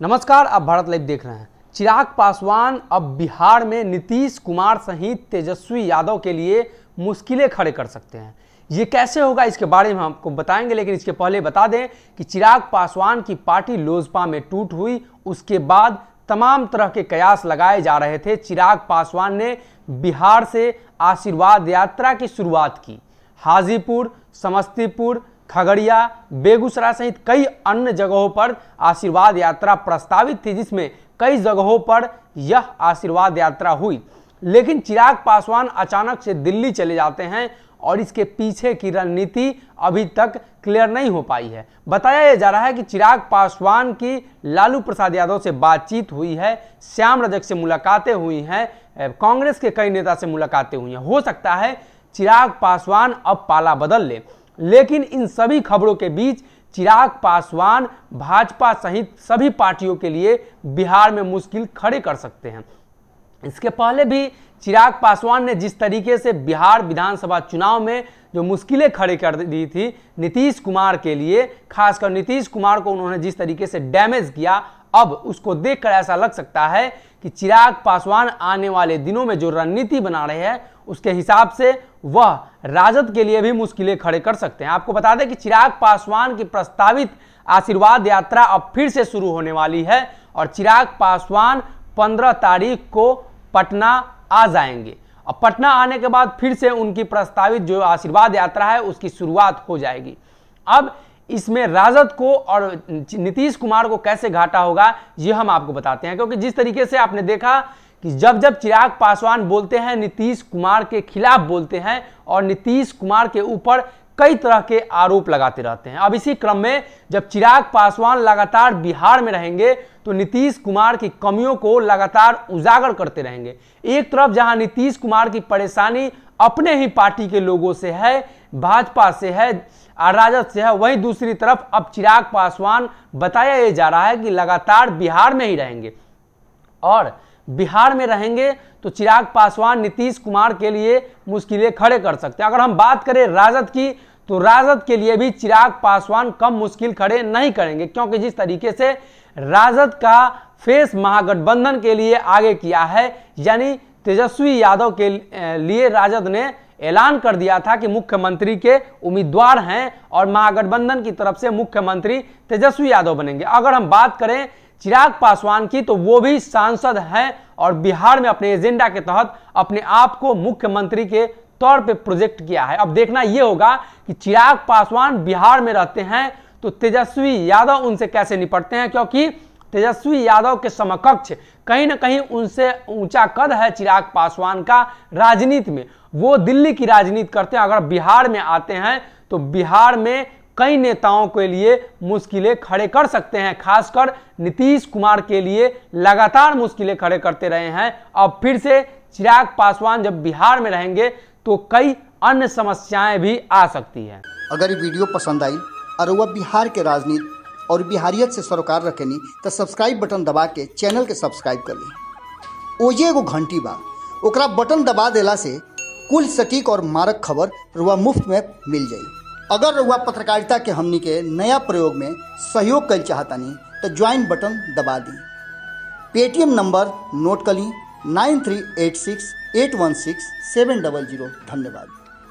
नमस्कार, आप भारत लाइव देख रहे हैं। चिराग पासवान अब बिहार में नीतीश कुमार सहित तेजस्वी यादव के लिए मुश्किलें खड़े कर सकते हैं। ये कैसे होगा, इसके बारे में हम आपको बताएँगे, लेकिन इसके पहले बता दें कि चिराग पासवान की पार्टी लोजपा में टूट हुई। उसके बाद तमाम तरह के कयास लगाए जा रहे थे। चिराग पासवान ने बिहार से आशीर्वाद यात्रा की शुरुआत की। हाजीपुर, समस्तीपुर खगड़िया, बेगूसराय सहित कई अन्य जगहों पर आशीर्वाद यात्रा प्रस्तावित थी, जिसमें कई जगहों पर यह आशीर्वाद यात्रा हुई। लेकिन चिराग पासवान अचानक से दिल्ली चले जाते हैं और इसके पीछे की रणनीति अभी तक क्लियर नहीं हो पाई है। बताया जा रहा है कि चिराग पासवान की लालू प्रसाद यादव से बातचीत हुई है, श्याम रजक से मुलाकातें हुई हैं कांग्रेस के कई नेता से मुलाकातें हुई हैं। हो सकता है चिराग पासवान अब पाला बदल ले। लेकिन इन सभी खबरों के बीच चिराग पासवान, भाजपा सहित सभी पार्टियों के लिए बिहार में मुश्किल खड़े कर सकते हैं। इसके पहले भी चिराग पासवान ने जिस तरीके से बिहार विधानसभा चुनाव में जो मुश्किलें खड़े कर दी थी, नीतीश कुमार के लिए, खासकर नीतीश कुमार को उन्होंने जिस तरीके से डैमेज किया अब उसको देखकर ऐसा लग सकता है कि चिराग पासवान आने वाले दिनों में जो रणनीति बना रहे हैं, उसके हिसाब से वह राजद के लिए भी मुश्किलें खड़े कर सकते हैं। आपको बता दें कि चिराग पासवान की प्रस्तावित आशीर्वाद यात्रा अब फिर से शुरू होने वाली है और चिराग पासवान 15 तारीख को पटना आ जाएँगे। और पटना आने के बाद फिर से उनकी प्रस्तावित जो आशीर्वाद यात्रा है, उसकी शुरुआत हो जाएगी। अब इसमें राजद को और नीतीश कुमार को कैसे घाटा होगा, ये हम आपको बताते हैं। क्योंकि जिस तरीके से आपने देखा कि जब जब चिराग पासवान बोलते हैं, नीतीश कुमार के खिलाफ बोलते हैं और नीतीश कुमार के ऊपर कई तरह के आरोप लगाते रहते हैं। अब इसी क्रम में जब चिराग पासवान लगातार बिहार में रहेंगे तो नीतीश कुमार की कमियों को लगातार उजागर करते रहेंगे। एक तरफ़ जहाँ नीतीश कुमार की परेशानी अपने ही पार्टी के लोगों से है, भाजपा से है राजद से है, वहीं दूसरी तरफ़ अब चिराग पासवान बताया यह जा रहा है कि लगातार बिहार में ही रहेंगे। और बिहार में रहेंगे तो चिराग पासवान नीतीश कुमार के लिए मुश्किलें खड़े कर सकते हैं। अगर हम बात करें राजद की तो राजद के लिए भी चिराग पासवान कम मुश्किल खड़े नहीं करेंगे, क्योंकि जिस तरीके से राजद का फेस महागठबंधन के लिए आगे किया है, यानी तेजस्वी यादव के लिए राजद ने ऐलान कर दिया था कि मुख्यमंत्री के उम्मीदवार हैं और महागठबंधन की तरफ़ से मुख्यमंत्री तेजस्वी यादव बनेंगे। अगर हम बात करें चिराग पासवान की तो वो भी सांसद हैं और बिहार में अपने एजेंडा के तहत अपने आप को मुख्यमंत्री के तौर पे प्रोजेक्ट किया है। अब देखना यह होगा कि चिराग पासवान बिहार में रहते हैं तो तेजस्वी यादव उनसे कैसे निपटते हैं, क्योंकि तेजस्वी यादव के समकक्ष कहीं ना कहीं उनसे ऊँचा कद है चिराग पासवान का राजनीति में। वो दिल्ली की राजनीति करते हैं। अगर बिहार में आते हैं तो बिहार में कई नेताओं के लिए मुश्किलें खड़े कर सकते हैं। खासकर नीतीश कुमार के लिए लगातार मुश्किलें खड़े करते रहे हैं। अब फिर से चिराग पासवान जब बिहार में रहेंगे तो कई अन्य समस्याएँ भी आ सकती हैं। अगर ये वीडियो पसंद आई और वह बिहार के राजनीति और बिहारियत से सरोकार रखेनी तो सब्सक्राइब बटन दबा के चैनल के सब्सक्राइब कर ली। ओजे एगो घंटी बा। ओकरा बटन दबा देला से कुल सटीक और मारक खबर रुआ मुफ़्त में मिल जाई। अगर रुआ पत्रकारिता के हमनी के नया प्रयोग में सहयोग कर चाहतानी तो ज्वाइन बटन दबा दी। पेटीएम नंबर नोट कर ली nine three eight six eight one six seven double zero. धन्यवाद।